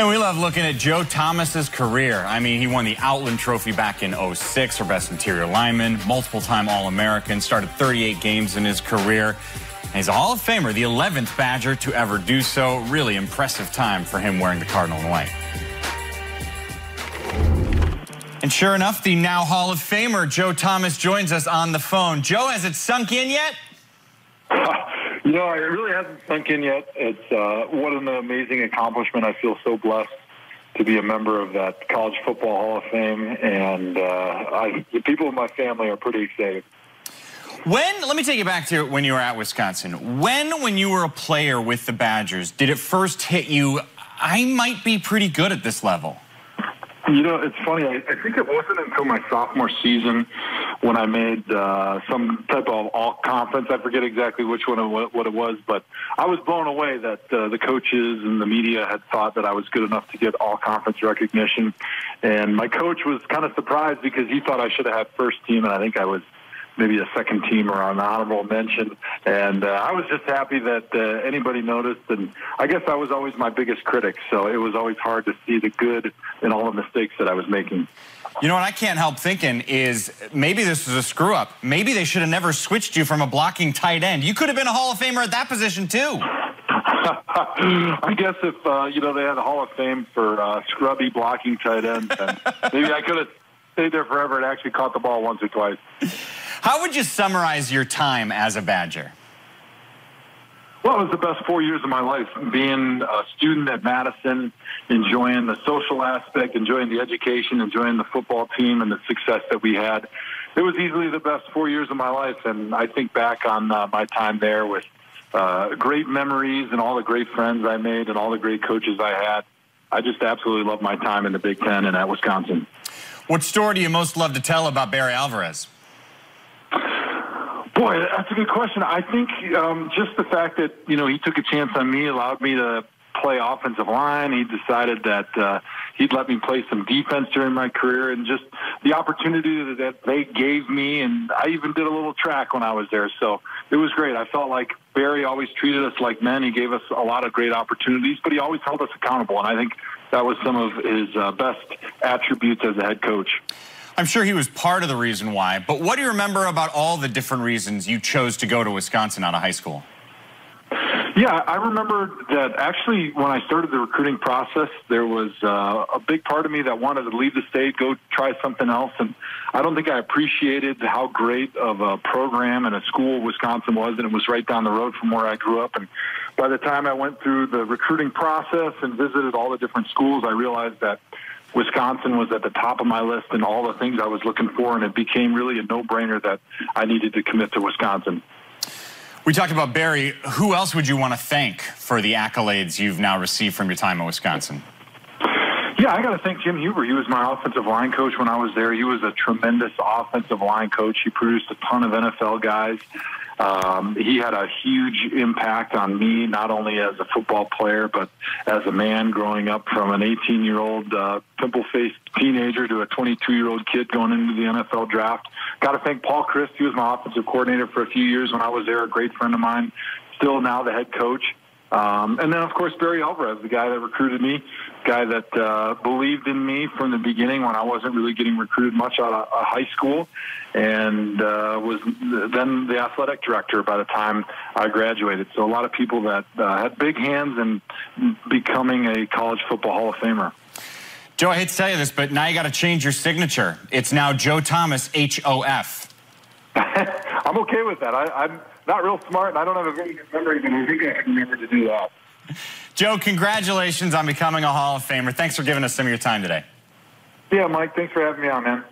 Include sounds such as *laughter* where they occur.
And we love looking at Joe Thomas's career. I mean, he won the Outland Trophy back in 06 for best interior lineman, multiple time All American, started 38 games in his career. And he's a Hall of Famer, the 11th Badger to ever do so. Really impressive time for him wearing the Cardinal and white. And sure enough, the now Hall of Famer Joe Thomas joins us on the phone. Joe, has it sunk in yet? *laughs* You know, it really hasn't sunk in yet. It's uh, what an amazing accomplishment. I feel so blessed to be a member of that College Football Hall of Fame, and uh, I, the people in my family are pretty excited. When, let me take you back to when you were at Wisconsin. When, when you were a player with the Badgers, did it first hit you, I might be pretty good at this level? You know, it's funny. I, I think it wasn't until my sophomore season when I made uh, some type of all conference. I forget exactly which one it, what it was, but I was blown away that uh, the coaches and the media had thought that I was good enough to get all conference recognition. And my coach was kind of surprised because he thought I should have had first team, and I think I was maybe a second team or an honorable mention. And uh, I was just happy that uh, anybody noticed. And I guess I was always my biggest critic, so it was always hard to see the good in all the mistakes that I was making. You know what I can't help thinking is maybe this was a screw up. Maybe they should have never switched you from a blocking tight end. You could have been a Hall of Famer at that position too. *laughs* I guess if uh, you know they had a Hall of Fame for uh, scrubby blocking tight ends, *laughs* maybe I could have stayed there forever and actually caught the ball once or twice. How would you summarize your time as a Badger? Well, it was the best four years of my life. Being a student at Madison, enjoying the social aspect, enjoying the education, enjoying the football team and the success that we had. It was easily the best four years of my life. And I think back on uh, my time there with uh, great memories and all the great friends I made and all the great coaches I had. I just absolutely love my time in the Big Ten and at Wisconsin. What story do you most love to tell about Barry Alvarez? Boy, that's a good question. I think um, just the fact that you know he took a chance on me allowed me to play offensive line. He decided that uh, he'd let me play some defense during my career, and just the opportunity that they gave me. And I even did a little track when I was there, so it was great. I felt like Barry always treated us like men. He gave us a lot of great opportunities, but he always held us accountable, and I think that was some of his uh, best attributes as a head coach. I'm sure he was part of the reason why, but what do you remember about all the different reasons you chose to go to Wisconsin out of high school? Yeah, I remember that actually when I started the recruiting process, there was uh, a big part of me that wanted to leave the state, go try something else. And I don't think I appreciated how great of a program and a school Wisconsin was. And it was right down the road from where I grew up. And by the time I went through the recruiting process and visited all the different schools, I realized that Wisconsin was at the top of my list and all the things I was looking for, and it became really a no-brainer that I needed to commit to Wisconsin. We talked about Barry. Who else would you want to thank for the accolades you've now received from your time at Wisconsin? Yeah, I got to thank Jim Hueber. He was my offensive line coach when I was there. He was a tremendous offensive line coach. He produced a ton of NFL guys. Um, he had a huge impact on me, not only as a football player, but as a man growing up from an 18 year old uh, pimple faced teenager to a 22 year old kid going into the NFL draft. Got to thank Paul Chryst. He was my offensive coordinator for a few years when I was there, a great friend of mine, still now the head coach. Um, and then, of course, Barry Alvarez, the guy that recruited me, guy that uh, believed in me from the beginning when I wasn't really getting recruited much out of, of high school, and uh, was then the athletic director by the time I graduated. So a lot of people that uh, had big hands in becoming a college football Hall of Famer. Joe, I hate to tell you this, but now you got to change your signature. It's now Joe Thomas, H O F. I'm okay with that. I, I'm not real smart, and I don't have a very good memory, but I think I can remember to do that. Joe, congratulations on becoming a Hall of Famer. Thanks for giving us some of your time today. Yeah, Mike, thanks for having me on, man.